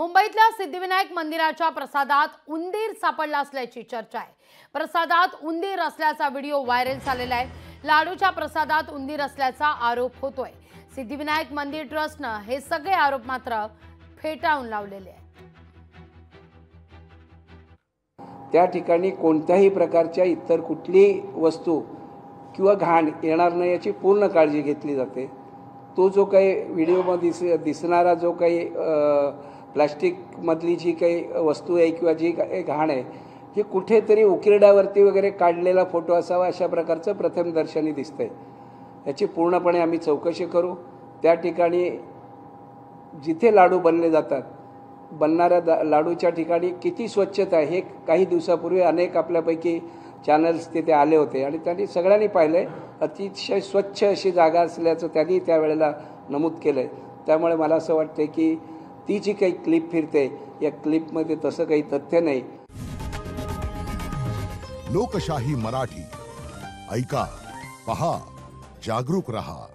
मुंबईतल्या सिद्धिविनायक मंदिराच्या प्रसादात उंदीर सापडला असल्याची चर्चा आहे. प्रसादात उंदीर असल्याचा व्हिडिओ व्हायरल झालेला आहे. लाडूच्या प्रसादात उंदीर असल्याचा आरोप होतोय. सिद्धिविनायक मंदिर ट्रस्टनं हे सगळे आरोप मात्र फेटाळून लावलेले आहेत. त्या ठिकाणी कोणत्याही प्रकारच्या इतर कुठली वस्तू किंवा घाण येणार नाही याची पूर्ण काळजी घेतली जाते. तो जो काही व्हिडिओमध्ये दिस दिसणारा जो काही प्लास्टिकमधली जी काही वस्तू आहे किंवा जी काही घाण आहे ही कुठेतरी उकिरड्यावरती वगैरे काढलेला फोटो असावा अशा प्रकारचं प्रथमदर्शनी दिसतं दिसतंय. याची पूर्णपणे आम्ही चौकशी करू. त्या ठिकाणी जिथे लाडू बनले जातात बनणाऱ्या दा लाडूच्या ठिकाणी किती स्वच्छता आहे हे काही दिवसापूर्वी अनेक आपल्यापैकी चॅनल्स तिथे आले होते आणि त्यांनी सगळ्यांनी पाहिलं आहे अतिशय स्वच्छ अशी जागा असल्याचं त्यांनी त्यावेळेला नमूद केलं आहे त्यामुळे मला असं वाटतं की ती जी काही क्लिप फिरते या क्लिपमध्ये तसं काही तथ्य नाही. लोकशाही मराठी. ऐका पहा जागरूक रहा.